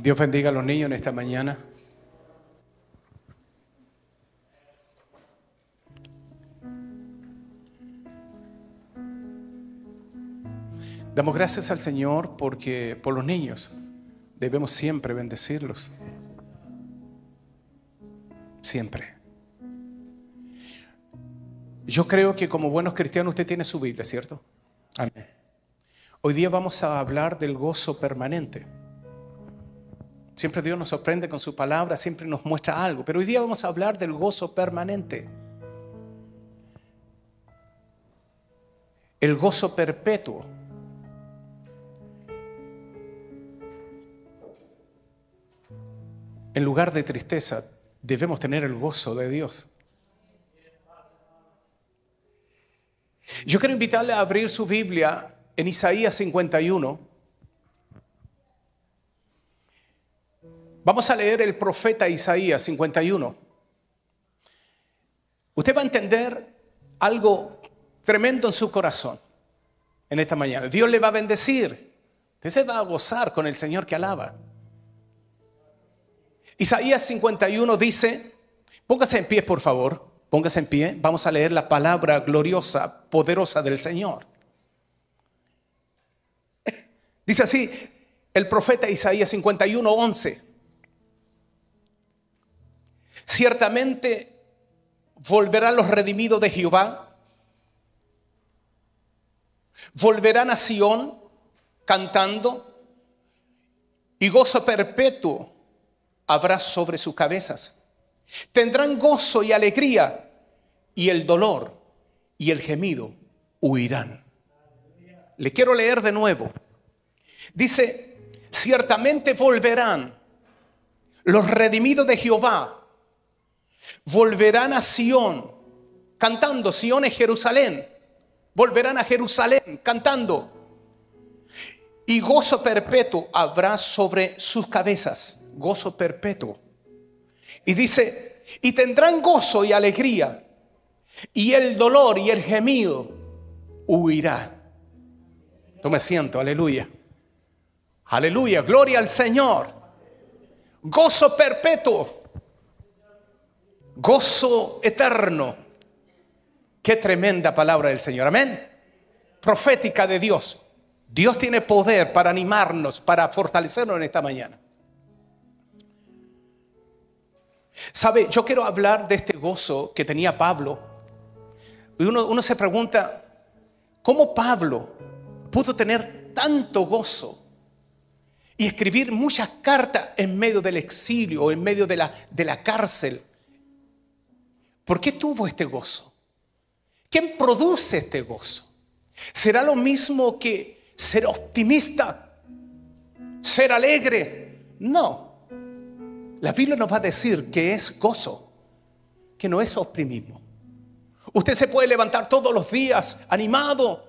Dios bendiga a los niños en esta mañana. Damos gracias al Señor porque por los niños debemos siempre bendecirlos. Siempre. Yo creo que como buenos cristianos usted tiene su Biblia, ¿cierto? Amén. Hoy día vamos a hablar del gozo permanente. Siempre Dios nos sorprende con su palabra, siempre nos muestra algo, pero hoy día vamos a hablar del gozo permanente. El gozo perpetuo. En lugar de tristeza, debemos tener el gozo de Dios. Yo quiero invitarle a abrir su Biblia en Isaías 51. Vamos a leer el profeta Isaías 51. Usted va a entender algo tremendo en su corazón en esta mañana. Dios le va a bendecir. Usted se va a gozar con el Señor que alaba. Isaías 51 dice, póngase en pie por favor. Póngase en pie, vamos a leer la palabra gloriosa, poderosa del Señor. Dice así el profeta Isaías 51, 11. Ciertamente volverán los redimidos de Jehová, volverán a Sión cantando y gozo perpetuo habrá sobre sus cabezas. Tendrán gozo y alegría y el dolor y el gemido huirán. Le quiero leer de nuevo. Dice, ciertamente volverán los redimidos de Jehová, volverán a Sión, cantando, Sión es Jerusalén, volverán a Jerusalén cantando, y gozo perpetuo habrá sobre sus cabezas, gozo perpetuo. Y dice, y tendrán gozo y alegría, y el dolor y el gemido huirán. Yo me siento, aleluya. Aleluya, gloria al Señor. Gozo perpetuo. Gozo eterno. Qué tremenda palabra del Señor. Amén. Profética de Dios. Dios tiene poder para animarnos, para fortalecernos en esta mañana. Sabe, yo quiero hablar de este gozo que tenía Pablo. Y uno, uno se pregunta, ¿cómo Pablo pudo tener tanto gozo y escribir muchas cartas en medio del exilio en medio de la, de la cárcel? ¿Por qué tuvo este gozo? ¿Quién produce este gozo? ¿Será lo mismo que ser optimista? ¿Ser alegre? No. La Biblia nos va a decir que es gozo, que no es optimismo. Usted se puede levantar todos los días animado,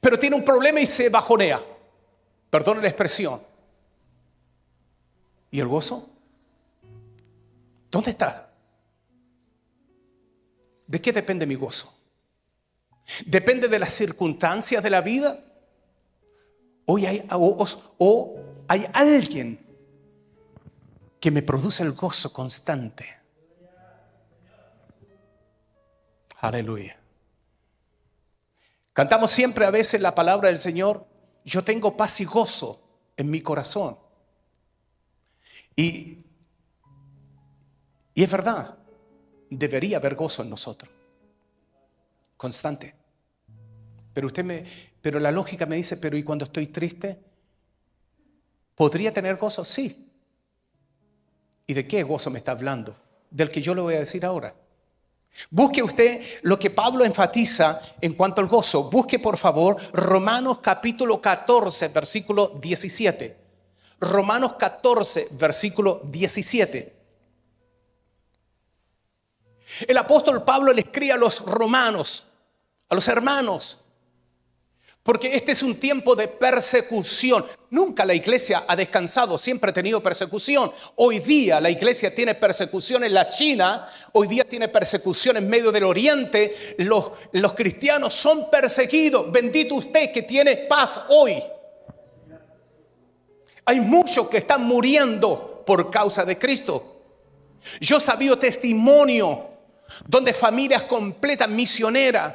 pero tiene un problema y se bajonea. Perdone la expresión. ¿Y el gozo? ¿Dónde está? ¿De qué depende mi gozo? ¿Depende de las circunstancias de la vida? Hoy hay, o, hay alguien que me produce el gozo constante. Aleluya. Cantamos siempre a veces la palabra del Señor, yo tengo paz y gozo en mi corazón. Y es verdad, debería haber gozo en nosotros, constante. Pero usted me, pero la lógica me dice, pero ¿y cuando estoy triste? ¿Podría tener gozo? Sí, ¿Y de qué gozo me está hablando? Del que yo le voy a decir ahora. Busque usted lo que Pablo enfatiza en cuanto al gozo. Busque por favor Romanos capítulo 14, versículo 17. Romanos 14, versículo 17. El apóstol Pablo le escribe a los romanos, a los hermanos, porque este es un tiempo de persecución. Nunca la iglesia ha descansado, siempre ha tenido persecución. Hoy día la iglesia tiene persecución en la China, hoy día tiene persecución en medio del Oriente. Los, los cristianos son perseguidos. Bendito usted que tiene paz hoy. Hay muchos que están muriendo por causa de Cristo. Yo sabía testimonio donde familias completas misioneras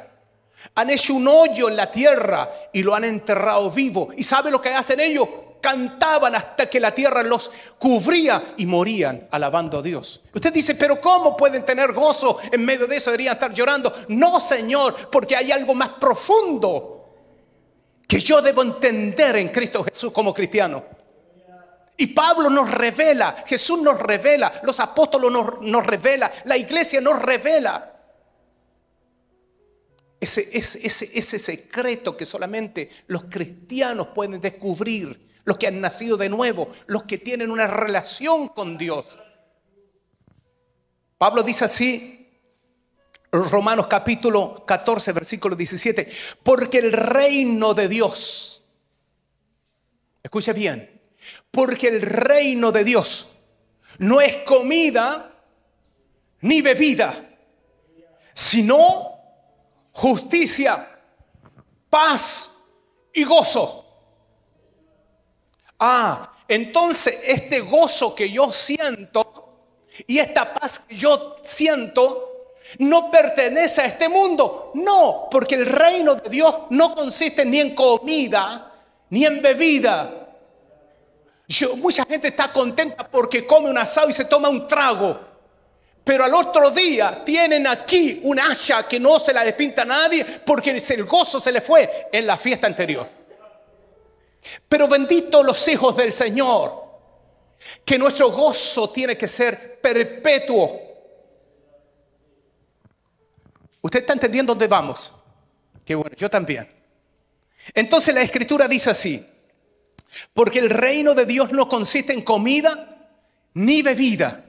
han hecho un hoyo en la tierra y lo han enterrado vivo. ¿Y sabe lo que hacen ellos? Cantaban hasta que la tierra los cubría y morían alabando a Dios. Usted dice, pero ¿cómo pueden tener gozo en medio de eso? Deberían estar llorando. No, Señor, porque hay algo más profundo que yo debo entender en Cristo Jesús como cristiano. Y Pablo nos revela, Jesús nos revela, los apóstoles nos, nos revela, la iglesia nos revela. Ese, ese, ese, ese secreto que solamente los cristianos pueden descubrir, los que han nacido de nuevo, los que tienen una relación con Dios. Pablo dice así, Romanos capítulo 14, versículo 17, porque el reino de Dios, escuche bien, porque el reino de Dios no es comida ni bebida, sino justicia, paz y gozo. Ah, entonces este gozo que yo siento y esta paz que yo siento no pertenece a este mundo. No, porque el reino de Dios no consiste ni en comida ni en bebida, mucha gente está contenta porque come un asado y se toma un trago. Pero al otro día tienen aquí un hacha que no se la despinta a nadie porque el gozo se le fue en la fiesta anterior. Pero bendito los hijos del Señor, que nuestro gozo tiene que ser perpetuo. ¿Usted está entendiendo dónde vamos? Que bueno, yo también. Entonces la escritura dice así, porque el reino de Dios no consiste en comida ni bebida,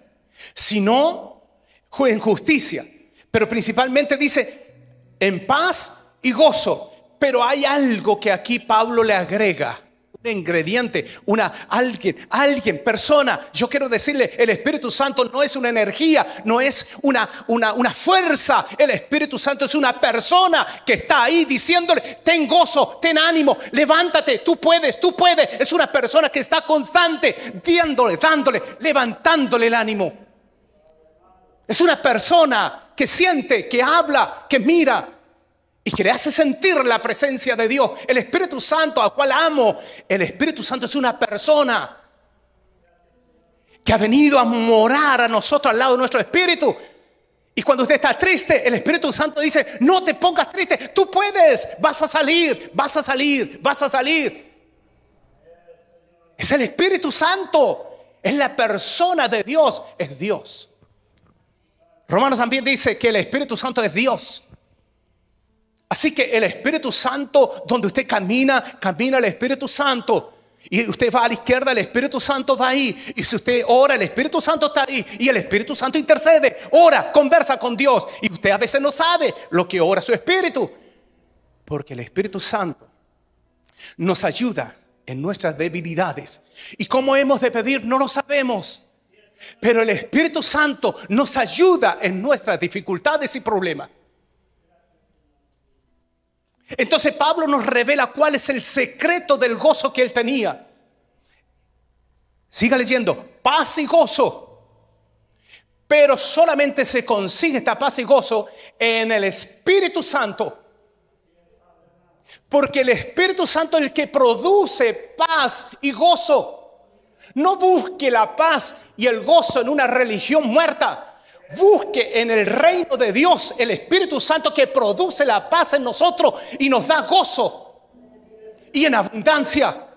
sino en justicia. Pero principalmente dice en paz y gozo. Pero hay algo que aquí Pablo le agrega un ingrediente, una alguien, alguien, persona. Yo quiero decirle, el Espíritu Santo no es una energía, no es una, una, una fuerza. El Espíritu Santo es una persona que está ahí diciéndole, ten gozo, ten ánimo, levántate, tú puedes, tú puedes. Es una persona que está constante, dándole, dándole, levantándole el ánimo. Es una persona que siente, que habla, que mira, y que le hace sentir la presencia de Dios. El Espíritu Santo, al cual amo, el Espíritu Santo es una persona que ha venido a morar a nosotros al lado de nuestro espíritu. Y cuando usted está triste, el Espíritu Santo dice, no te pongas triste, tú puedes, vas a salir, vas a salir, vas a salir. Es el Espíritu Santo, es la persona de Dios, es Dios. Romanos también dice que el Espíritu Santo es Dios. Así que el Espíritu Santo, donde usted camina, camina el Espíritu Santo. Y usted va a la izquierda, el Espíritu Santo va ahí. Y si usted ora, el Espíritu Santo está ahí. Y el Espíritu Santo intercede, ora, conversa con Dios. Y usted a veces no sabe lo que ora su Espíritu. Porque el Espíritu Santo nos ayuda en nuestras debilidades. Y cómo hemos de pedir, no lo sabemos. Pero el Espíritu Santo nos ayuda en nuestras dificultades y problemas. Entonces Pablo nos revela cuál es el secreto del gozo que él tenía. Siga leyendo, paz y gozo. Pero solamente se consigue esta paz y gozo en el Espíritu Santo. Porque el Espíritu Santo es el que produce paz y gozo. No busque la paz y el gozo en una religión muerta. Busque en el reino de Dios el Espíritu Santo que produce la paz en nosotros y nos da gozo y en abundancia.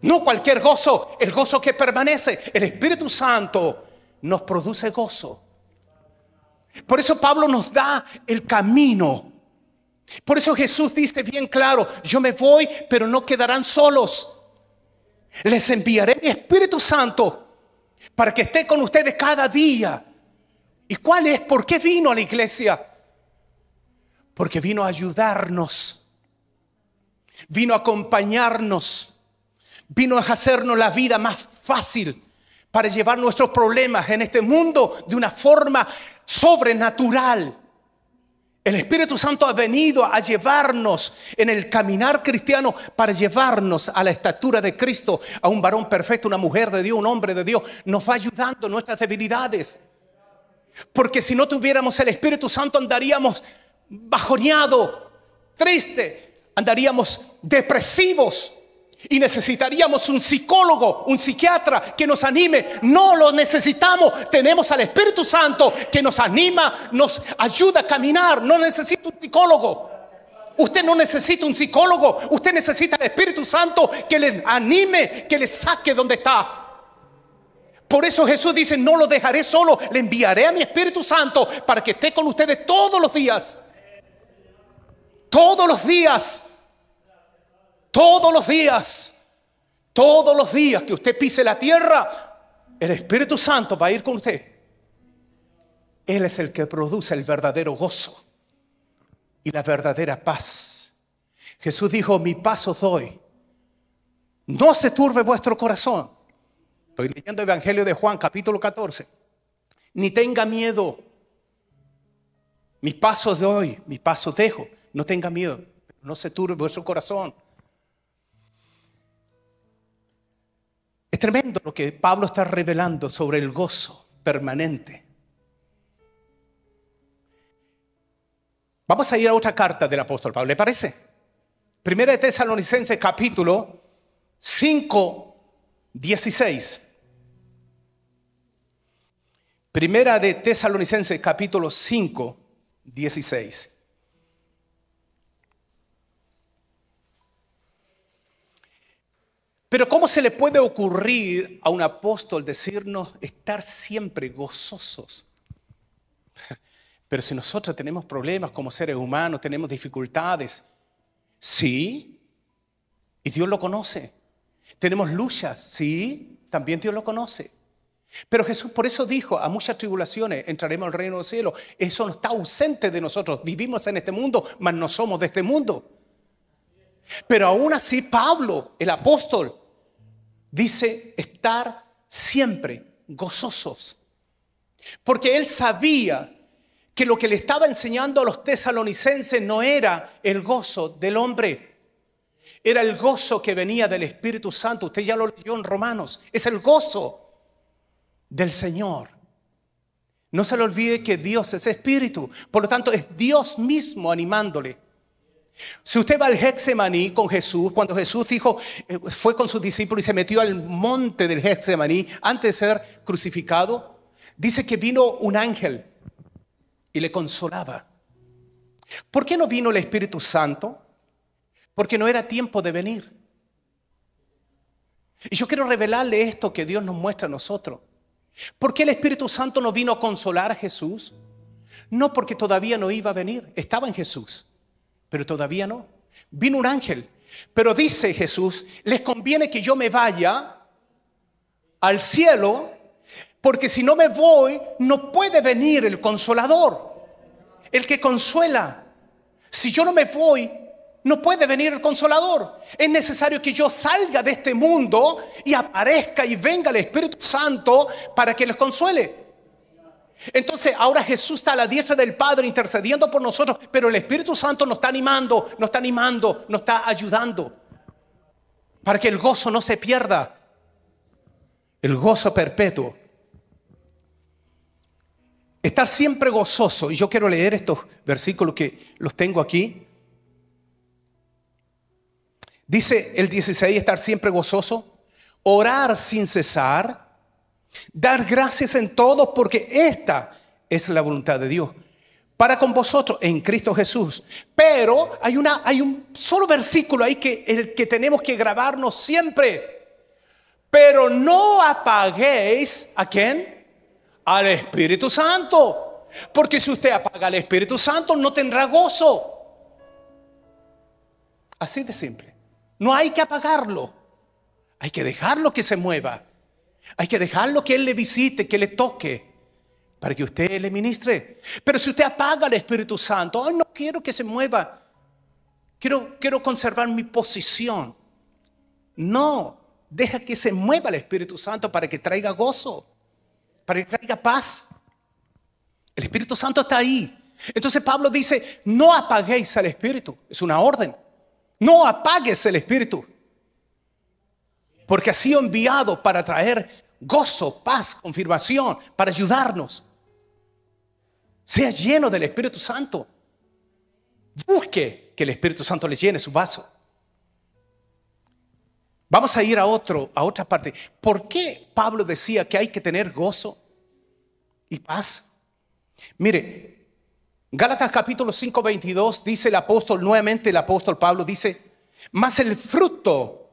No cualquier gozo, el gozo que permanece. El Espíritu Santo nos produce gozo. Por eso Pablo nos da el camino. Por eso Jesús dice bien claro, yo me voy, pero no quedarán solos. Les enviaré mi Espíritu Santo para que esté con ustedes cada día ¿Y cuál es? ¿Por qué vino a la iglesia? Porque vino a ayudarnos, vino a acompañarnos, vino a hacernos la vida más fácil para llevar nuestros problemas en este mundo de una forma sobrenatural. El Espíritu Santo ha venido a llevarnos en el caminar cristiano para llevarnos a la estatura de Cristo, a un varón perfecto, una mujer de Dios, un hombre de Dios. Nos va ayudando nuestras debilidades. Porque si no tuviéramos el Espíritu Santo andaríamos bajoneado, triste, andaríamos depresivos y necesitaríamos un psicólogo, un psiquiatra que nos anime. No lo necesitamos. Tenemos al Espíritu Santo que nos anima, nos ayuda a caminar. No necesito un psicólogo. Usted no necesita un psicólogo. Usted necesita al Espíritu Santo que le anime, que le saque donde está. Por eso Jesús dice, no lo dejaré solo, le enviaré a mi Espíritu Santo para que esté con ustedes todos los días. Todos los días. Todos los días, todos los días que usted pise la tierra, el Espíritu Santo va a ir con usted. Él es el que produce el verdadero gozo y la verdadera paz. Jesús dijo, mi paz os doy. No se turbe vuestro corazón. Estoy leyendo Evangelio de Juan, capítulo 14. Ni tenga miedo. Mi paso doy, mi paso dejo. No tenga miedo. No se turbe vuestro corazón. Es tremendo lo que Pablo está revelando sobre el gozo permanente. Vamos a ir a otra carta del apóstol Pablo, ¿le parece? Primera de Tesalonicenses capítulo 5, 16. Primera de Tesalonicenses capítulo 5, 16. Pero ¿cómo se le puede ocurrir a un apóstol decirnos estar siempre gozosos? Pero si nosotros tenemos problemas como seres humanos, tenemos dificultades, sí, y Dios lo conoce. Tenemos luchas, sí, también Dios lo conoce. Pero Jesús por eso dijo, a muchas tribulaciones entraremos al reino del cielo. Eso no está ausente de nosotros. Vivimos en este mundo, mas no somos de este mundo. Pero aún así Pablo, el apóstol, dice estar siempre gozosos. Porque él sabía que lo que le estaba enseñando a los tesalonicenses no era el gozo del hombre, era el gozo que venía del Espíritu Santo. Usted ya lo leyó en Romanos, es el gozo del Señor. No se le olvide que Dios es espíritu, por lo tanto es Dios mismo animándole. Si usted va al Hexemaní con Jesús, cuando Jesús dijo, eh, fue con sus discípulos y se metió al monte del Hexemaní antes de ser crucificado, dice que vino un ángel y le consolaba. ¿Por qué no vino el Espíritu Santo? Porque no era tiempo de venir. Y yo quiero revelarle esto que Dios nos muestra a nosotros. ¿Por qué el Espíritu Santo no vino a consolar a Jesús? No porque todavía no iba a venir, estaba en Jesús pero todavía no. Vino un ángel, pero dice Jesús, les conviene que yo me vaya al cielo, porque si no me voy, no puede venir el consolador, el que consuela. Si yo no me voy, no puede venir el consolador. Es necesario que yo salga de este mundo y aparezca y venga el Espíritu Santo para que les consuele. Entonces ahora Jesús está a la diestra del Padre intercediendo por nosotros, pero el Espíritu Santo nos está animando, nos está animando, nos está ayudando para que el gozo no se pierda, el gozo perpetuo. Estar siempre gozoso, y yo quiero leer estos versículos que los tengo aquí. Dice el 16, estar siempre gozoso, orar sin cesar Dar gracias en todo porque esta es la voluntad de Dios. Para con vosotros en Cristo Jesús. Pero hay, una, hay un solo versículo ahí que el que tenemos que grabarnos siempre. Pero no apaguéis a quién? Al Espíritu Santo. Porque si usted apaga al Espíritu Santo no tendrá gozo. Así de simple. No hay que apagarlo. Hay que dejarlo que se mueva. Hay que dejarlo que Él le visite, que le toque, para que usted le ministre. Pero si usted apaga al Espíritu Santo, no quiero que se mueva, quiero, quiero conservar mi posición. No, deja que se mueva el Espíritu Santo para que traiga gozo, para que traiga paz. El Espíritu Santo está ahí. Entonces Pablo dice, no apaguéis al Espíritu. Es una orden. No apagues el Espíritu. Porque ha sido enviado para traer gozo, paz, confirmación, para ayudarnos. Sea lleno del Espíritu Santo. Busque que el Espíritu Santo le llene su vaso. Vamos a ir a otro, a otra parte. ¿Por qué Pablo decía que hay que tener gozo y paz? Mire, Gálatas capítulo 5, 22 dice el apóstol, nuevamente el apóstol Pablo dice, más el fruto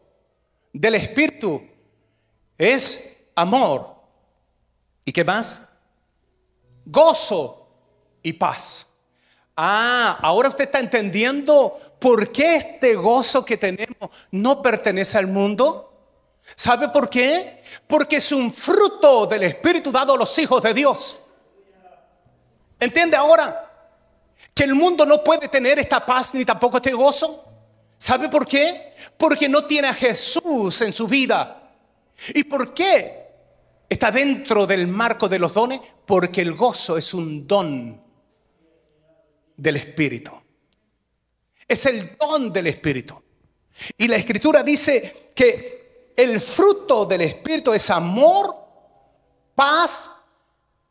del Espíritu es amor. ¿Y qué más? Gozo y paz. Ah, ahora usted está entendiendo por qué este gozo que tenemos no pertenece al mundo. ¿Sabe por qué? Porque es un fruto del Espíritu dado a los hijos de Dios. ¿Entiende ahora? Que el mundo no puede tener esta paz ni tampoco este gozo. ¿Sabe por qué? Porque no tiene a Jesús en su vida. ¿Y por qué está dentro del marco de los dones? Porque el gozo es un don del Espíritu. Es el don del Espíritu. Y la Escritura dice que el fruto del Espíritu es amor, paz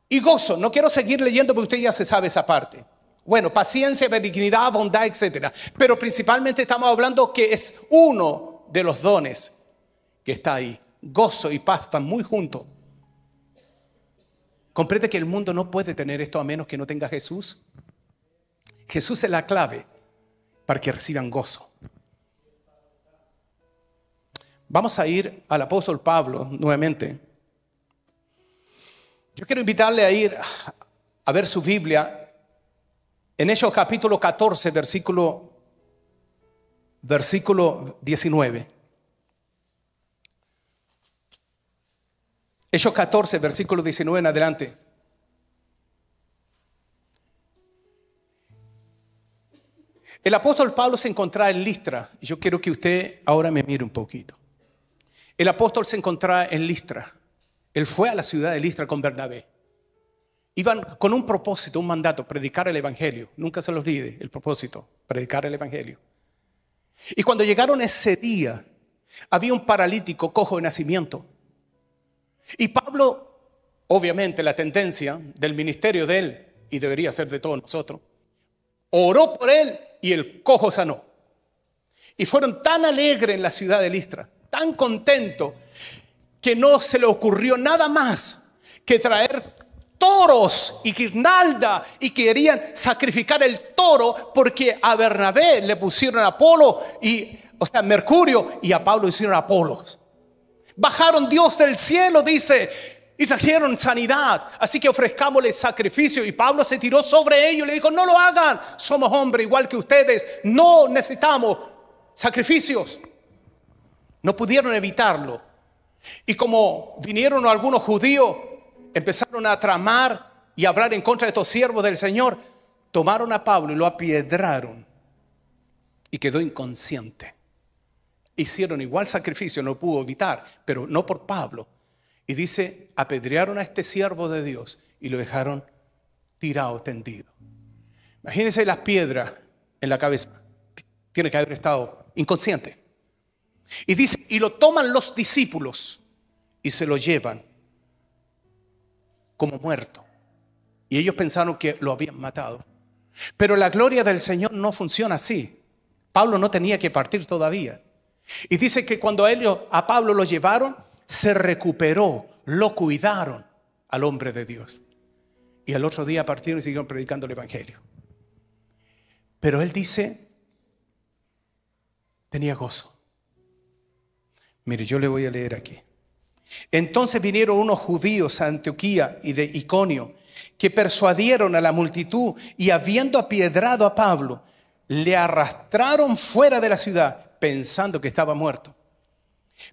y gozo. No quiero seguir leyendo porque usted ya se sabe esa parte. Bueno, paciencia, benignidad, bondad, etc. Pero principalmente estamos hablando que es uno de los dones que está ahí. Gozo y paz van muy juntos. ¿Comprende que el mundo no puede tener esto a menos que no tenga Jesús? Jesús es la clave para que reciban gozo. Vamos a ir al apóstol Pablo nuevamente. Yo quiero invitarle a ir a ver su Biblia en Hechos capítulo 14, versículo, versículo 19. Hechos 14, versículo 19 en adelante. El apóstol Pablo se encontraba en Listra. Yo quiero que usted ahora me mire un poquito. El apóstol se encontraba en Listra. Él fue a la ciudad de Listra con Bernabé. Iban con un propósito, un mandato, predicar el Evangelio. Nunca se los olvide el propósito, predicar el Evangelio. Y cuando llegaron ese día, había un paralítico cojo de nacimiento. Y Pablo, obviamente la tendencia del ministerio de él, y debería ser de todos nosotros, oró por él y el cojo sanó. Y fueron tan alegres en la ciudad de Listra, tan contentos, que no se le ocurrió nada más que traer toros y guirnalda y querían sacrificar el toro porque a Bernabé le pusieron Apolo y, o sea, Mercurio y a Pablo hicieron Apolos. Bajaron Dios del cielo, dice, y trajeron sanidad. Así que ofrezcámosle sacrificio. Y Pablo se tiró sobre ellos y le dijo, no lo hagan. Somos hombres igual que ustedes. No necesitamos sacrificios. No pudieron evitarlo. Y como vinieron algunos judíos, empezaron a tramar y hablar en contra de estos siervos del Señor. Tomaron a Pablo y lo apiedraron. Y quedó inconsciente. Hicieron igual sacrificio, no pudo evitar, pero no por Pablo, y dice, apedrearon a este siervo de Dios y lo dejaron tirado, tendido. Imagínense las piedras en la cabeza. Tiene que haber estado inconsciente. Y dice, y lo toman los discípulos y se lo llevan como muerto. Y ellos pensaron que lo habían matado. Pero la gloria del Señor no funciona así. Pablo no tenía que partir todavía. Y dice que cuando a, ellos, a Pablo lo llevaron, se recuperó, lo cuidaron al hombre de Dios. Y al otro día partieron y siguieron predicando el Evangelio. Pero él dice, tenía gozo. Mire, yo le voy a leer aquí. Entonces vinieron unos judíos a Antioquía y de Iconio que persuadieron a la multitud y habiendo apiedrado a Pablo, le arrastraron fuera de la ciudad pensando que estaba muerto.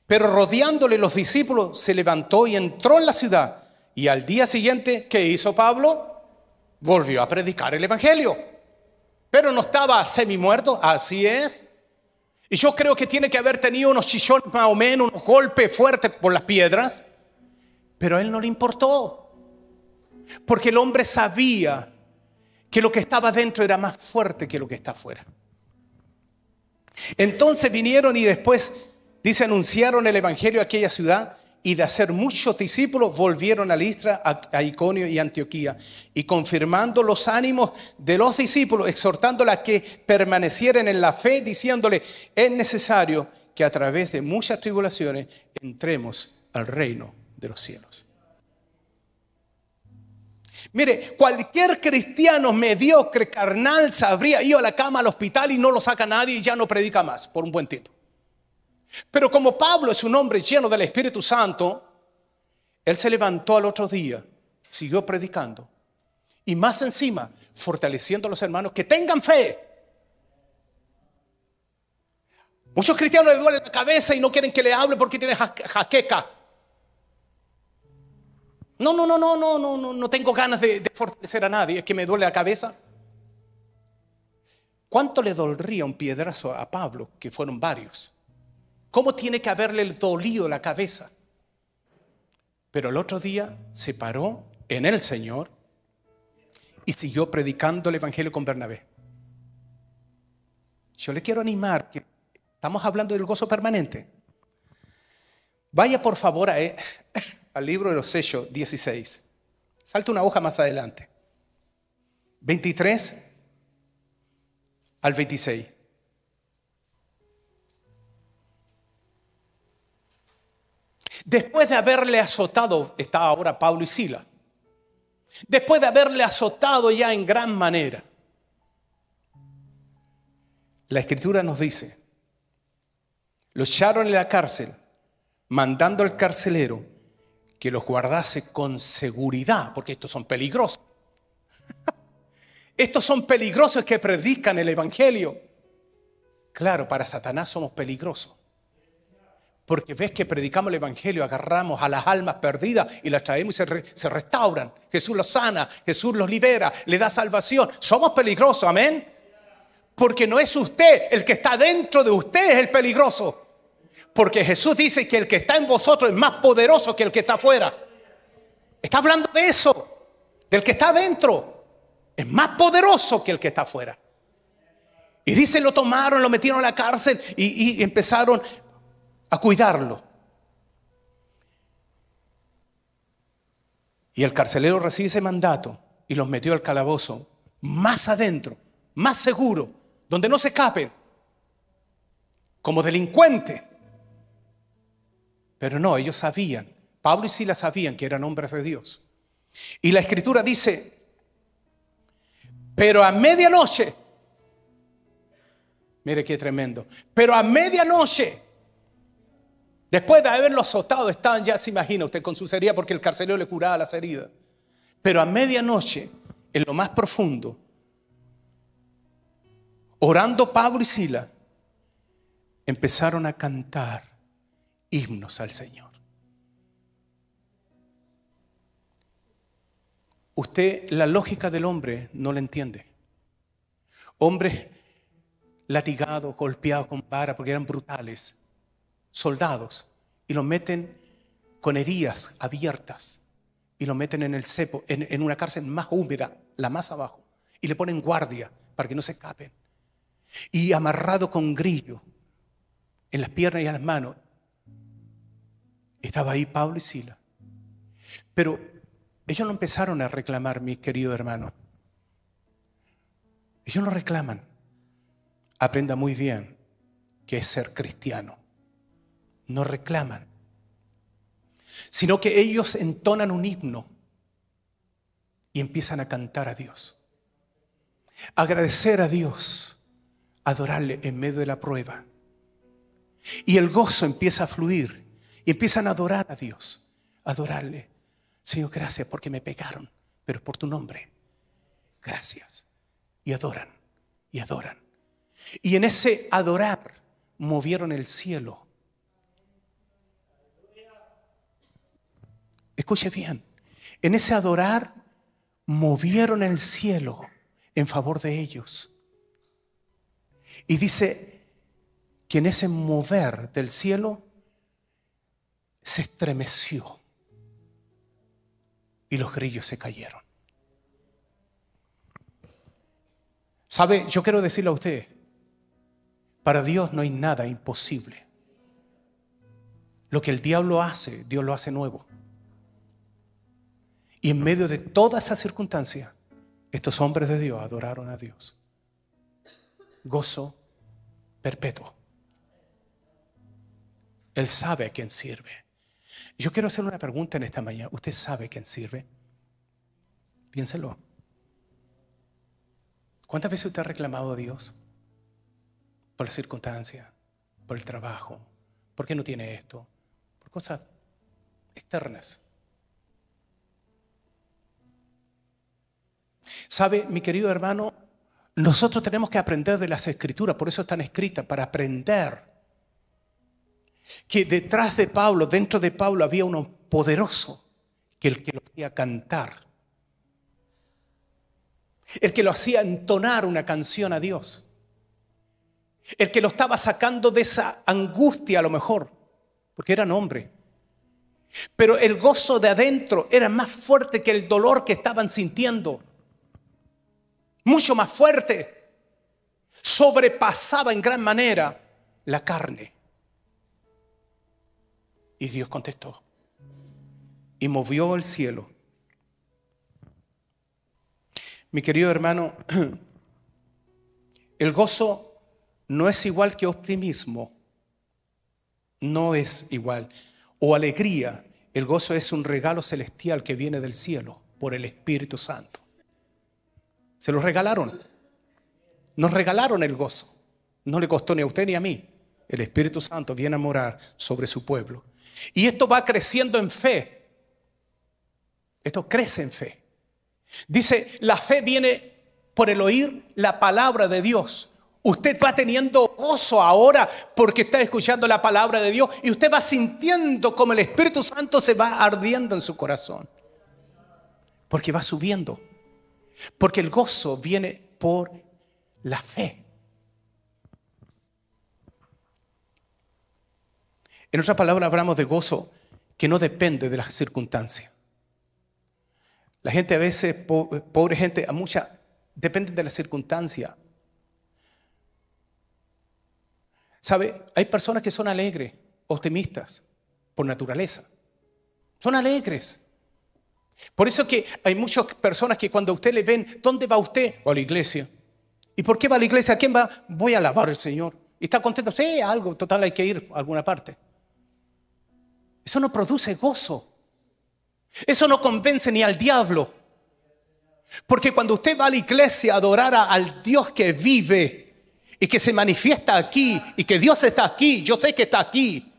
Pero rodeándole los discípulos, se levantó y entró en la ciudad. Y al día siguiente, ¿qué hizo Pablo? Volvió a predicar el Evangelio. Pero no estaba semi muerto, así es. Y yo creo que tiene que haber tenido unos chillones más o menos, unos golpes fuertes por las piedras. Pero a él no le importó. Porque el hombre sabía que lo que estaba dentro era más fuerte que lo que está afuera. Entonces vinieron y después, dice, anunciaron el Evangelio a aquella ciudad y de hacer muchos discípulos volvieron a Listra, a, Iconio y Antioquía, y confirmando los ánimos de los discípulos, exhortándoles a que permanecieran en la fe, diciéndole, es necesario que a través de muchas tribulaciones entremos al reino de los cielos. Mire, cualquier cristiano mediocre, carnal, se habría ido a la cama al hospital y no lo saca nadie y ya no predica más por un buen tiempo. Pero como Pablo es un hombre lleno del Espíritu Santo, él se levantó al otro día, siguió predicando y más encima fortaleciendo a los hermanos que tengan fe. Muchos cristianos le duele la cabeza y no quieren que le hable porque tiene jaqueca. No, no, no, no, no, no, no, no tengo ganas de, de fortalecer a nadie, es que me duele la cabeza. ¿Cuánto le dolería un piedrazo a Pablo, que fueron varios? ¿Cómo tiene que haberle dolido la cabeza? Pero el otro día se paró en el Señor y siguió predicando el Evangelio con Bernabé. Yo le quiero animar, que estamos hablando del gozo permanente. Vaya por favor al libro de los sellos 16. Salte una hoja más adelante. 23 al 26. Después de haberle azotado, está ahora Pablo y Sila. Después de haberle azotado ya en gran manera, la escritura nos dice, lo echaron en la cárcel, mandando al carcelero que los guardase con seguridad, porque estos son peligrosos. estos son peligrosos que predican el Evangelio. Claro, para Satanás somos peligrosos. Porque ves que predicamos el Evangelio, agarramos a las almas perdidas y las traemos y se, restauran. Jesús los sana, Jesús los libera, le da salvación. Somos peligrosos, amén. Porque no es usted, el que está dentro de usted es el peligroso. Porque Jesús dice que el que está en vosotros es más poderoso que el que está afuera. Está hablando de eso, del que está dentro. Es más poderoso que el que está afuera. Y dice, lo tomaron, lo metieron a la cárcel y, y empezaron a cuidarlo. Y el carcelero recibe ese mandato y los metió al calabozo, más adentro, más seguro, donde no se escapen, como delincuente. Pero no, ellos sabían, Pablo y Silas sabían que eran hombres de Dios. Y la escritura dice, pero a medianoche, mire qué tremendo, pero a medianoche Después de haberlo azotado, estaban ya, se imagina usted, con su porque el carcelero le curaba las heridas. Pero a medianoche, en lo más profundo, orando Pablo y Sila, empezaron a cantar himnos al Señor. Usted la lógica del hombre no la entiende. Hombres latigados, golpeados con vara porque eran brutales soldados y los meten con heridas abiertas y los meten en el cepo, en, una cárcel más húmeda, la más abajo, y le ponen guardia para que no se escapen. Y amarrado con grillo en las piernas y en las manos, estaba ahí Pablo y Sila. Pero ellos no empezaron a reclamar, mi querido hermano. Ellos no reclaman. Aprenda muy bien que es ser cristiano no reclaman, sino que ellos entonan un himno y empiezan a cantar a Dios, agradecer a Dios, adorarle en medio de la prueba. Y el gozo empieza a fluir y empiezan a adorar a Dios, adorarle. Señor, gracias porque me pegaron, pero por tu nombre. Gracias. Y adoran, y adoran. Y en ese adorar movieron el cielo Escuche bien, en ese adorar movieron el cielo en favor de ellos. Y dice que en ese mover del cielo se estremeció y los grillos se cayeron. ¿Sabe? Yo quiero decirle a usted, para Dios no hay nada imposible. Lo que el diablo hace, Dios lo hace nuevo. Y en medio de toda esa circunstancia, estos hombres de Dios adoraron a Dios. Gozo perpetuo. Él sabe a quién sirve. Yo quiero hacer una pregunta en esta mañana. ¿Usted sabe a quién sirve? Piénselo. ¿Cuántas veces usted ha reclamado a Dios? Por la circunstancia, por el trabajo. ¿Por qué no tiene esto? Por cosas externas. ¿Sabe, mi querido hermano? Nosotros tenemos que aprender de las escrituras, por eso están escritas, para aprender que detrás de Pablo, dentro de Pablo había uno poderoso, que el que lo hacía cantar, el que lo hacía entonar una canción a Dios, el que lo estaba sacando de esa angustia a lo mejor, porque era hombre. Pero el gozo de adentro era más fuerte que el dolor que estaban sintiendo mucho más fuerte, sobrepasaba en gran manera la carne. Y Dios contestó y movió el cielo. Mi querido hermano, el gozo no es igual que optimismo, no es igual. O alegría, el gozo es un regalo celestial que viene del cielo por el Espíritu Santo. Se lo regalaron. Nos regalaron el gozo. No le costó ni a usted ni a mí. El Espíritu Santo viene a morar sobre su pueblo. Y esto va creciendo en fe. Esto crece en fe. Dice, la fe viene por el oír la palabra de Dios. Usted va teniendo gozo ahora porque está escuchando la palabra de Dios y usted va sintiendo como el Espíritu Santo se va ardiendo en su corazón. Porque va subiendo. Porque el gozo viene por la fe. En otra palabra, hablamos de gozo que no depende de las circunstancias. La gente a veces, pobre gente, a mucha, depende de la circunstancia. ¿Sabe? Hay personas que son alegres, optimistas, por naturaleza. Son alegres. Por eso que hay muchas personas que cuando usted le ven, ¿dónde va usted? a la iglesia. ¿Y por qué va a la iglesia? ¿A quién va? Voy a alabar al Señor. ¿Y está contento? Sí, algo, total, hay que ir a alguna parte. Eso no produce gozo. Eso no convence ni al diablo. Porque cuando usted va a la iglesia a adorar al Dios que vive y que se manifiesta aquí y que Dios está aquí, yo sé que está aquí,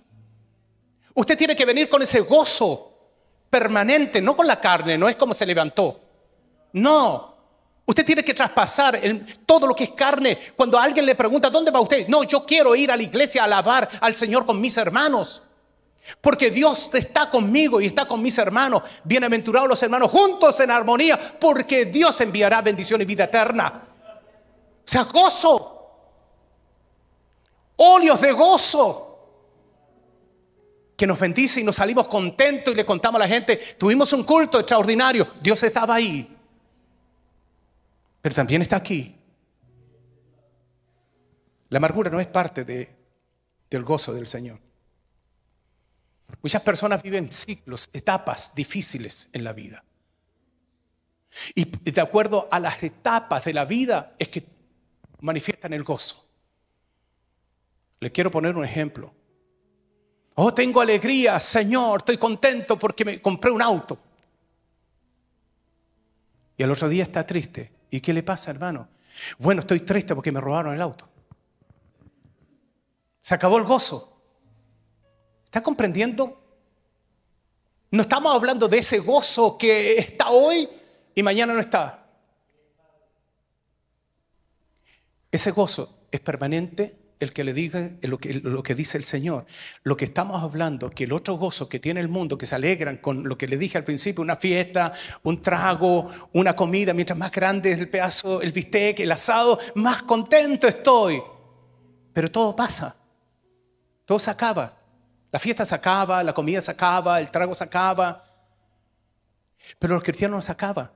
usted tiene que venir con ese gozo permanente, no con la carne, no es como se levantó. No. Usted tiene que traspasar todo lo que es carne. Cuando alguien le pregunta, ¿dónde va usted? No, yo quiero ir a la iglesia a alabar al Señor con mis hermanos. Porque Dios está conmigo y está con mis hermanos. Bienaventurados los hermanos juntos en armonía, porque Dios enviará bendición y vida eterna. O sea, gozo. Óleos de gozo que nos bendice y nos salimos contentos y le contamos a la gente, tuvimos un culto extraordinario, Dios estaba ahí, pero también está aquí. La amargura no es parte de, del gozo del Señor. Muchas personas viven ciclos, etapas difíciles en la vida. Y de acuerdo a las etapas de la vida es que manifiestan el gozo. Les quiero poner un ejemplo. Oh, tengo alegría, Señor, estoy contento porque me compré un auto. Y al otro día está triste. ¿Y qué le pasa, hermano? Bueno, estoy triste porque me robaron el auto. Se acabó el gozo. ¿Está comprendiendo? No estamos hablando de ese gozo que está hoy y mañana no está. Ese gozo es permanente el que le diga lo que, dice el Señor. Lo que estamos hablando, que el otro gozo que tiene el mundo, que se alegran con lo que le dije al principio, una fiesta, un trago, una comida, mientras más grande es el pedazo, el bistec, el asado, más contento estoy. Pero todo pasa, todo se acaba. La fiesta se acaba, la comida se acaba, el trago se acaba. Pero los cristianos no se acaba.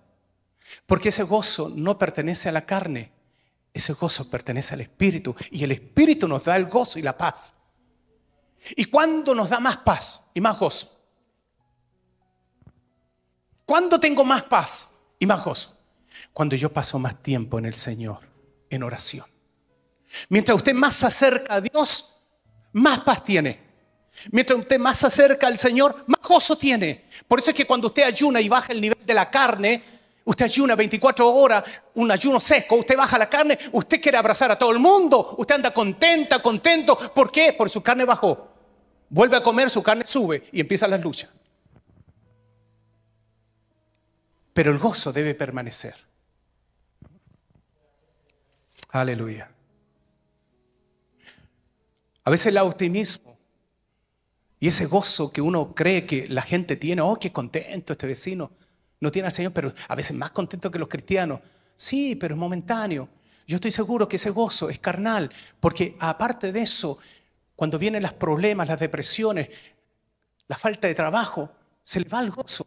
Porque ese gozo no pertenece a la carne, ese gozo pertenece al Espíritu y el Espíritu nos da el gozo y la paz. ¿Y cuándo nos da más paz y más gozo? ¿Cuándo tengo más paz y más gozo? Cuando yo paso más tiempo en el Señor, en oración. Mientras usted más se acerca a Dios, más paz tiene. Mientras usted más se acerca al Señor, más gozo tiene. Por eso es que cuando usted ayuna y baja el nivel de la carne, usted ayuna 24 horas, un ayuno seco, usted baja la carne, usted quiere abrazar a todo el mundo, usted anda contenta, contento. ¿Por qué? Porque su carne bajó. Vuelve a comer, su carne sube y empiezan las luchas. Pero el gozo debe permanecer. Aleluya. A veces el optimismo y ese gozo que uno cree que la gente tiene, oh, qué contento este vecino, no tiene al Señor, pero a veces más contento que los cristianos. Sí, pero es momentáneo. Yo estoy seguro que ese gozo es carnal, porque aparte de eso, cuando vienen los problemas, las depresiones, la falta de trabajo, se le va el gozo.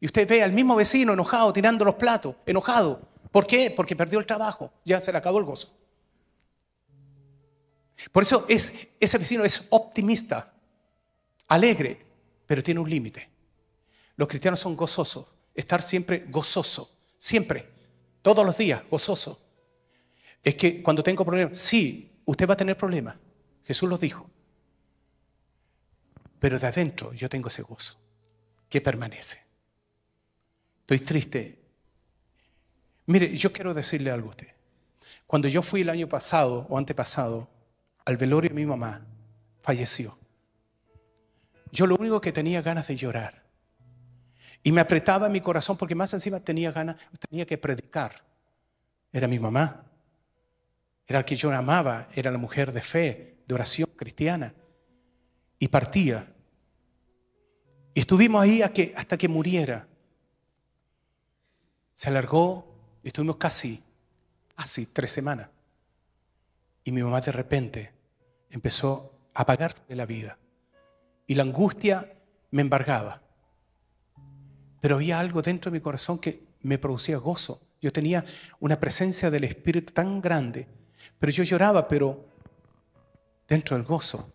Y usted ve al mismo vecino enojado, tirando los platos, enojado. ¿Por qué? Porque perdió el trabajo, ya se le acabó el gozo. Por eso es, ese vecino es optimista, alegre, pero tiene un límite. Los cristianos son gozosos, estar siempre gozoso, siempre, todos los días, gozoso. Es que cuando tengo problemas, sí, usted va a tener problemas, Jesús lo dijo. Pero de adentro yo tengo ese gozo que permanece. Estoy triste. Mire, yo quiero decirle algo a usted. Cuando yo fui el año pasado o antepasado al velorio de mi mamá, falleció. Yo lo único que tenía ganas de llorar. Y me apretaba mi corazón porque más encima tenía ganas, tenía que predicar. Era mi mamá. Era la que yo amaba, era la mujer de fe, de oración cristiana. Y partía. Y estuvimos ahí hasta que muriera. Se alargó estuvimos casi, casi tres semanas. Y mi mamá de repente empezó a apagarse la vida. Y la angustia me embargaba. Pero había algo dentro de mi corazón que me producía gozo. Yo tenía una presencia del Espíritu tan grande. Pero yo lloraba, pero dentro del gozo.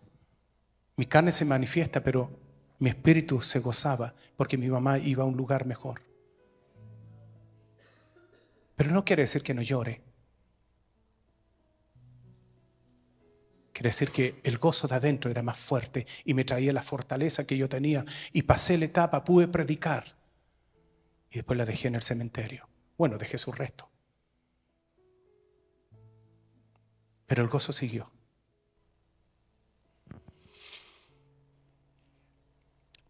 Mi carne se manifiesta, pero mi espíritu se gozaba porque mi mamá iba a un lugar mejor. Pero no quiere decir que no llore. Quiere decir que el gozo de adentro era más fuerte y me traía la fortaleza que yo tenía. Y pasé la etapa, pude predicar. Y después la dejé en el cementerio. Bueno, dejé su resto. Pero el gozo siguió.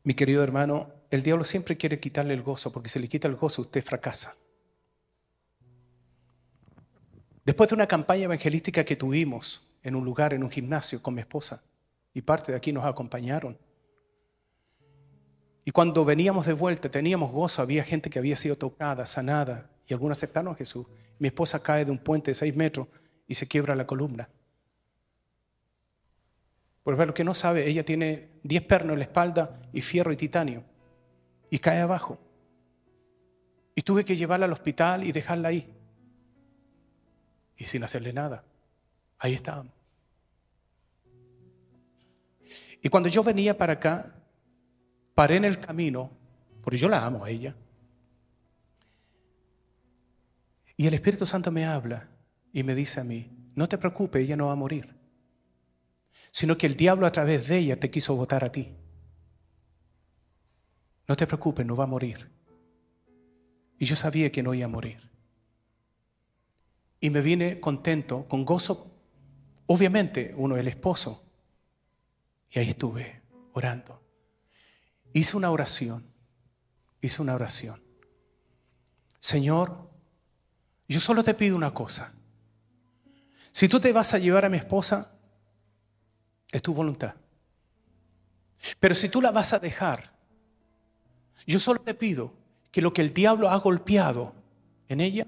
Mi querido hermano, el diablo siempre quiere quitarle el gozo, porque si le quita el gozo usted fracasa. Después de una campaña evangelística que tuvimos, en un lugar, en un gimnasio con mi esposa. Y parte de aquí nos acompañaron. Y cuando veníamos de vuelta teníamos gozo, había gente que había sido tocada, sanada, y algunos aceptaron a Jesús. Mi esposa cae de un puente de seis metros y se quiebra la columna. Por ver lo que no sabe, ella tiene diez pernos en la espalda y fierro y titanio. Y cae abajo. Y tuve que llevarla al hospital y dejarla ahí. Y sin hacerle nada. Ahí estábamos. Y cuando yo venía para acá, paré en el camino, porque yo la amo a ella. Y el Espíritu Santo me habla y me dice a mí, no te preocupes, ella no va a morir, sino que el diablo a través de ella te quiso votar a ti. No te preocupes, no va a morir. Y yo sabía que no iba a morir. Y me vine contento, con gozo Obviamente uno es el esposo. Y ahí estuve orando. Hice una oración. Hice una oración. Señor, yo solo te pido una cosa. Si tú te vas a llevar a mi esposa, es tu voluntad. Pero si tú la vas a dejar, yo solo te pido que lo que el diablo ha golpeado en ella,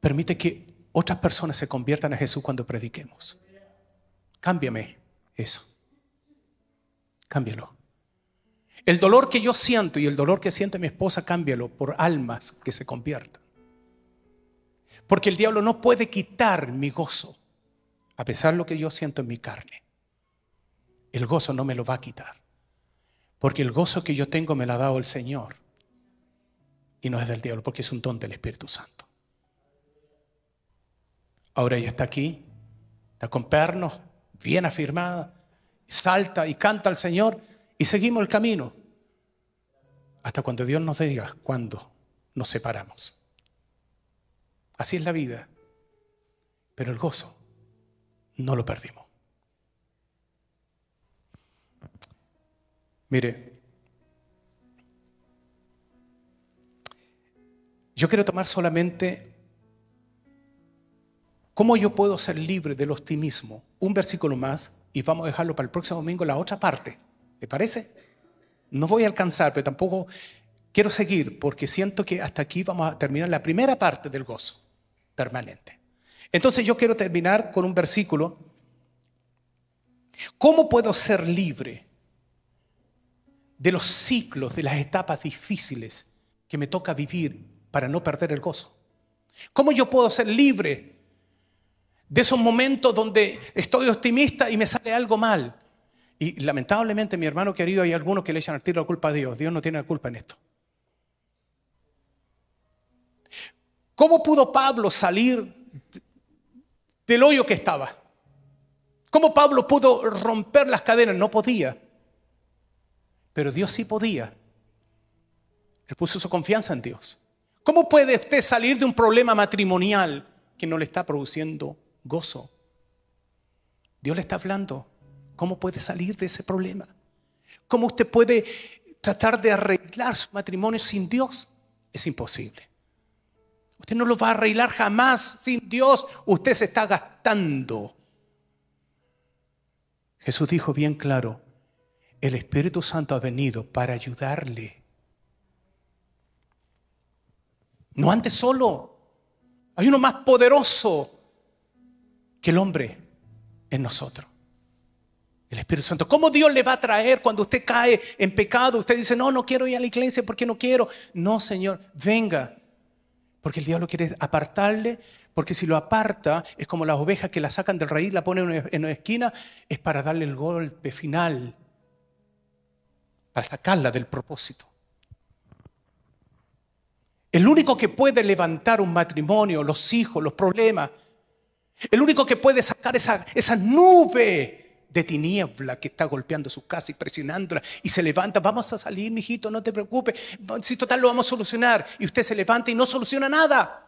permite que otras personas se conviertan a Jesús cuando prediquemos. Cámbiame eso. Cámbialo. El dolor que yo siento y el dolor que siente mi esposa, cámbialo por almas que se conviertan. Porque el diablo no puede quitar mi gozo, a pesar de lo que yo siento en mi carne. El gozo no me lo va a quitar. Porque el gozo que yo tengo me lo ha dado el Señor. Y no es del diablo, porque es un don del Espíritu Santo. Ahora ella está aquí, está con pernos, bien afirmada, salta y canta al Señor y seguimos el camino. Hasta cuando Dios nos diga cuándo nos separamos. Así es la vida. Pero el gozo no lo perdimos. Mire, yo quiero tomar solamente cómo yo puedo ser libre del optimismo. Un versículo más y vamos a dejarlo para el próximo domingo la otra parte. ¿Le parece? No voy a alcanzar, pero tampoco quiero seguir porque siento que hasta aquí vamos a terminar la primera parte del gozo permanente. Entonces yo quiero terminar con un versículo. ¿Cómo puedo ser libre de los ciclos, de las etapas difíciles que me toca vivir para no perder el gozo? ¿Cómo yo puedo ser libre de esos momentos donde estoy optimista y me sale algo mal? Y lamentablemente, mi hermano querido, hay algunos que le echan al tiro la culpa a Dios. Dios no tiene la culpa en esto. ¿Cómo pudo Pablo salir del hoyo que estaba? ¿Cómo Pablo pudo romper las cadenas? No podía. Pero Dios sí podía. Él puso su confianza en Dios. ¿Cómo puede usted salir de un problema matrimonial que no le está produciendo gozo? Dios le está hablando. ¿Cómo puede salir de ese problema? ¿Cómo usted puede tratar de arreglar su matrimonio sin Dios? Es imposible. Usted no lo va a arreglar jamás sin Dios. Usted se está gastando. Jesús dijo bien claro, el Espíritu Santo ha venido para ayudarle. No ande solo. Hay uno más poderoso que el hombre en nosotros. El Espíritu Santo. ¿Cómo Dios le va a traer cuando usted cae en pecado? Usted dice, no, no quiero ir a la iglesia porque no quiero. No, Señor, venga. Porque el diablo quiere apartarle, porque si lo aparta es como las ovejas que la sacan del raíz, la ponen en una esquina, es para darle el golpe final, para sacarla del propósito. El único que puede levantar un matrimonio, los hijos, los problemas, el único que puede sacar esa, esa nube de tiniebla que está golpeando su casa y presionándola y se levanta, vamos a salir, mijito, no te preocupes, si total lo vamos a solucionar. Y usted se levanta y no soluciona nada.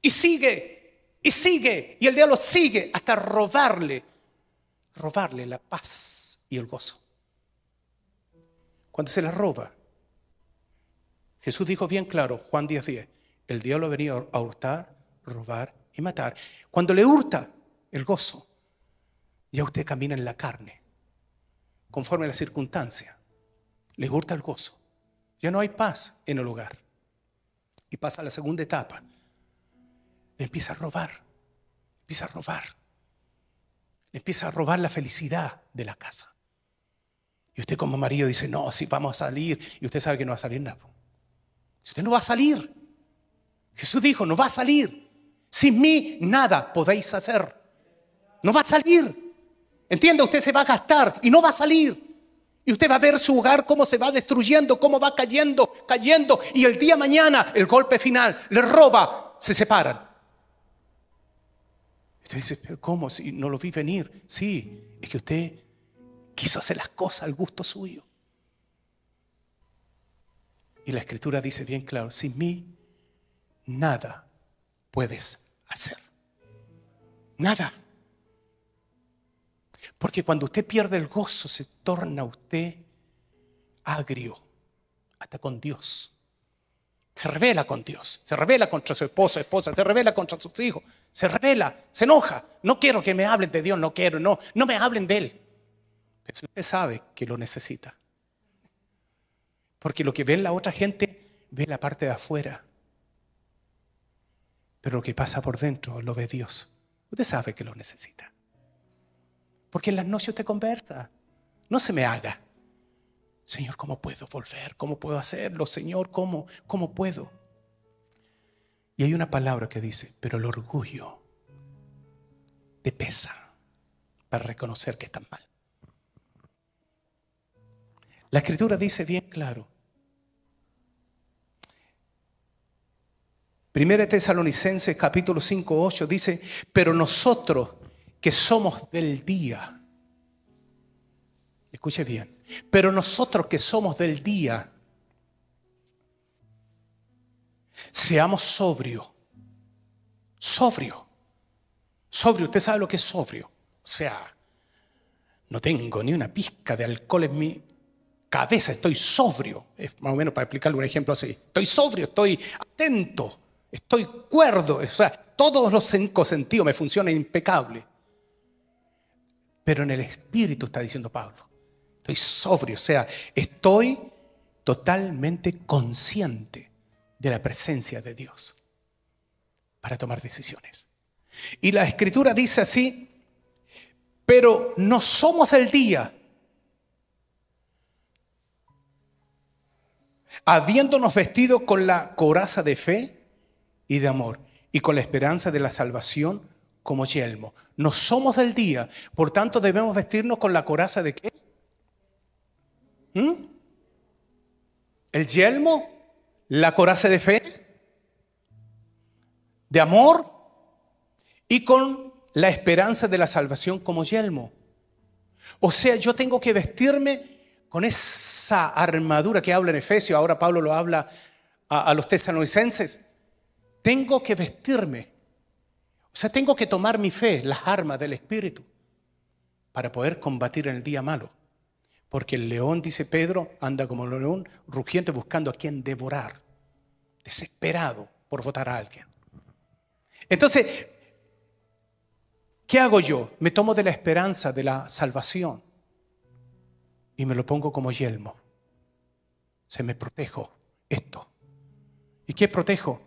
Y sigue, y sigue, y el diablo sigue hasta robarle, robarle la paz y el gozo. Cuando se la roba, Jesús dijo bien claro, Juan 10:10, el diablo venido a hurtar, robar y matar. Cuando le hurta el gozo, ya usted camina en la carne, conforme a la circunstancia. Le gusta el gozo. Ya no hay paz en el hogar. Y pasa a la segunda etapa. Le empieza a robar. Empieza a robar. Le empieza a robar la felicidad de la casa. Y usted como marido dice, no, si vamos a salir. Y usted sabe que no va a salir nada. Si usted no va a salir. Jesús dijo, no va a salir. Sin mí nada podéis hacer. No va a salir. Entiende, usted se va a gastar y no va a salir. Y usted va a ver su hogar cómo se va destruyendo, cómo va cayendo, cayendo. Y el día mañana, el golpe final, le roba, se separan. Usted dice, pero ¿cómo? Si no lo vi venir. Sí, es que usted quiso hacer las cosas al gusto suyo. Y la escritura dice bien claro, sin mí nada puedes hacer. Nada. Porque cuando usted pierde el gozo se torna usted agrio, hasta con Dios. Se revela con Dios, se revela contra su esposo, esposa, se revela contra sus hijos, se revela, se enoja. No quiero que me hablen de Dios, no quiero, no, no me hablen de Él. Pero usted sabe que lo necesita. Porque lo que ve la otra gente, ve la parte de afuera. Pero lo que pasa por dentro lo ve Dios. Usted sabe que lo necesita. Porque en las noches usted conversa. No se me haga. Señor, ¿cómo puedo volver? ¿Cómo puedo hacerlo? Señor, ¿cómo, cómo puedo? Y hay una palabra que dice, pero el orgullo te pesa para reconocer que estás mal. La escritura dice bien claro. Primera Tesalonicenses capítulo 5, 8 dice, pero nosotros que somos del día, escuche bien, pero nosotros que somos del día, seamos sobrio, sobrio, sobrio, usted sabe lo que es sobrio, o sea, no tengo ni una pizca de alcohol en mi cabeza, estoy sobrio, es más o menos para explicarle un ejemplo así, estoy sobrio, estoy atento, estoy cuerdo, o sea, todos los cinco sentidos me funcionan impecable. Pero en el espíritu está diciendo Pablo, estoy sobrio, o sea, estoy totalmente consciente de la presencia de Dios para tomar decisiones. Y la escritura dice así, pero no somos del día, habiéndonos vestido con la coraza de fe y de amor y con la esperanza de la salvación como yelmo. No somos del día, por tanto debemos vestirnos con la coraza de qué? ¿Mm? ¿El yelmo? ¿La coraza de fe? ¿De amor? Y con la esperanza de la salvación como yelmo. O sea, yo tengo que vestirme con esa armadura que habla en Efesios, ahora Pablo lo habla a, a los tesalonicenses tengo que vestirme. O sea, tengo que tomar mi fe, las armas del Espíritu, para poder combatir en el día malo. Porque el león, dice Pedro, anda como el león rugiente buscando a quien devorar, desesperado por votar a alguien. Entonces, ¿qué hago yo? Me tomo de la esperanza de la salvación y me lo pongo como yelmo. Se me protejo esto. ¿Y qué protejo?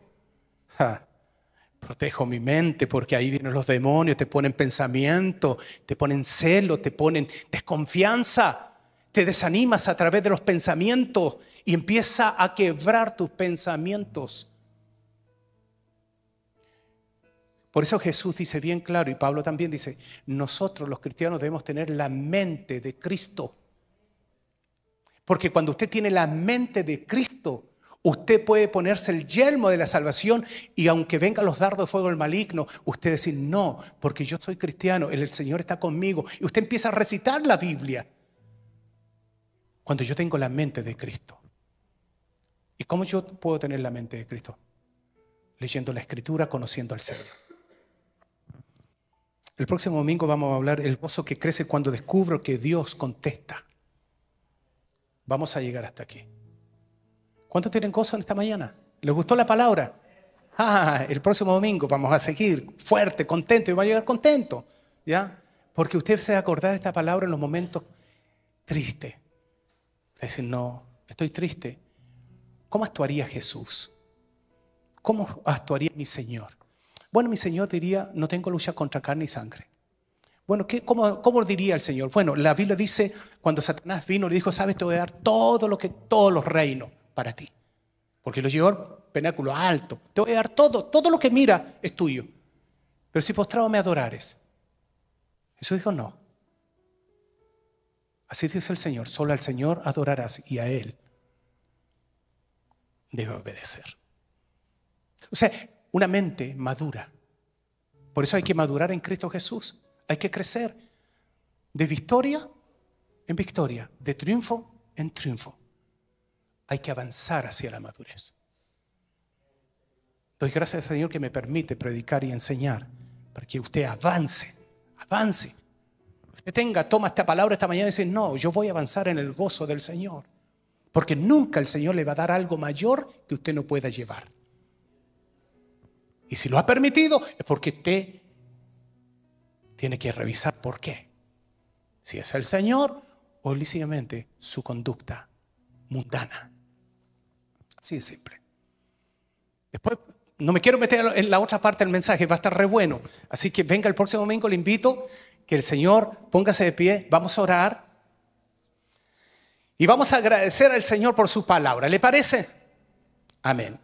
Protejo mi mente porque ahí vienen los demonios, te ponen pensamiento, te ponen celo, te ponen desconfianza, te desanimas a través de los pensamientos y empieza a quebrar tus pensamientos. Por eso Jesús dice bien claro y Pablo también dice, nosotros los cristianos debemos tener la mente de Cristo. Porque cuando usted tiene la mente de Cristo, Usted puede ponerse el yelmo de la salvación y aunque vengan los dardos de fuego del maligno, usted decir, no, porque yo soy cristiano, el Señor está conmigo. Y usted empieza a recitar la Biblia. Cuando yo tengo la mente de Cristo. ¿Y cómo yo puedo tener la mente de Cristo? Leyendo la Escritura, conociendo al Señor. El próximo domingo vamos a hablar el gozo que crece cuando descubro que Dios contesta. Vamos a llegar hasta aquí. ¿Cuántos tienen en esta mañana? ¿Les gustó la palabra? Ah, el próximo domingo vamos a seguir fuerte, contento y va a llegar contento. ¿Ya? Porque usted se va a acordar de esta palabra en los momentos tristes. Decir, no, estoy triste. ¿Cómo actuaría Jesús? ¿Cómo actuaría mi Señor? Bueno, mi Señor diría, no tengo lucha contra carne y sangre. Bueno, ¿qué, cómo, cómo, diría el Señor? Bueno, la Biblia dice, cuando Satanás vino, le dijo, sabes, te voy a dar todo lo que, todos los reinos para ti. Porque lo llevó penáculo alto. Te voy a dar todo, todo lo que mira es tuyo. Pero si postrado me adorares. Jesús dijo, no. Así dice el Señor, solo al Señor adorarás y a Él debe obedecer. O sea, una mente madura. Por eso hay que madurar en Cristo Jesús. Hay que crecer de victoria en victoria, de triunfo en triunfo hay que avanzar hacia la madurez. Doy gracias al Señor que me permite predicar y enseñar para que usted avance, avance. Usted tenga, toma esta palabra esta mañana y dice, no, yo voy a avanzar en el gozo del Señor. Porque nunca el Señor le va a dar algo mayor que usted no pueda llevar. Y si lo ha permitido es porque usted tiene que revisar por qué. Si es el Señor o lícitamente su conducta mundana. Así de simple. Después, no me quiero meter en la otra parte del mensaje, va a estar re bueno. Así que venga el próximo domingo, le invito que el Señor póngase de pie, vamos a orar y vamos a agradecer al Señor por su palabra. ¿Le parece? Amén.